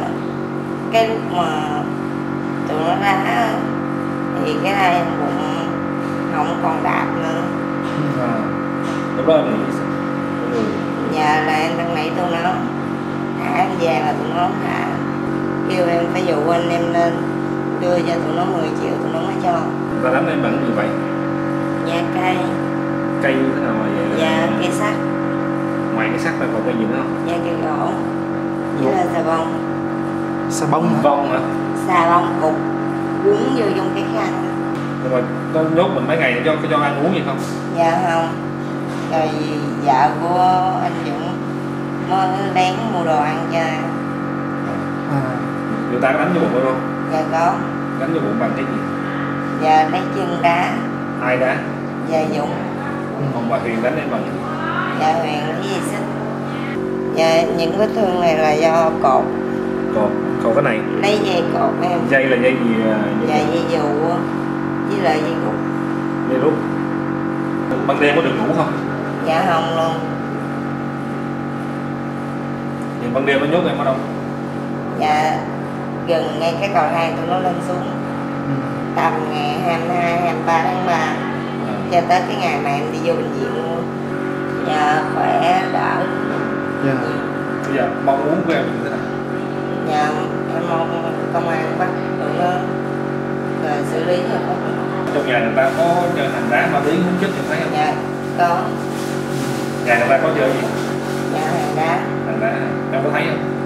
dạ cái lúc mà tụi nó ra thì cái hai em bụng không còn đạp nữa. À, lúc đó em nghĩ ừ. nhà là em đang nãy tụi nó. Thả em về là tụi nó thả kêu em phải dụ anh em lên đưa cho tụi nó 10 triệu tụi nó mới cho. Và đánh em bằng như vậy nhà cây. Cây như thế nào mà vậy? Và cây sắt. Ngoài cái sắt ra còn cây gì nữa không? Và cây gỗ. Với là xà bông xà bông. Hả? vong hả? Xà bông cục quấn vô trong cái khăn nhưng mà nó nhốt mình mấy ngày để cho cho ăn uống gì không? Dạ không. Rồi vợ của anh Dũng mới lén mua đồ ăn cho à, người ta có đánh vô bụng không? Dạ có. Đánh vô bụng bằng cái gì? Và lấy chân đá. Ai đá? Và Dũng. Còn bà Huyền đánh em bằng. Cái gì và Huyền lấy dây xích. Và những vết thương này là do cột còn còn cái này? Lấy dây cột em dây là dây gì à, và dây dù với lại dây cục dây rút. Ban đêm có được ngủ không? Dạ không luôn. Thì ban đêm nó nhốt em ở đâu? Và gần ngay cái cầu thang tụi nó lên xuống. Ừ. tầm ngày 22, 23 tháng 3 à. cho tới cái ngày mà em đi vô bệnh viện luôn. Nhà khỏe đỡ. Dạ. Bây giờ mong muốn của em như thế nào nhà em mong công an bắt nó rồi xử lý cho có trong nhà người ta có chơi hành đá ma túy hút chích em thấy không? Nhà có. Nhà người ta có chơi gì? Nhà hàng đá. Hành đá em có thấy không? dạ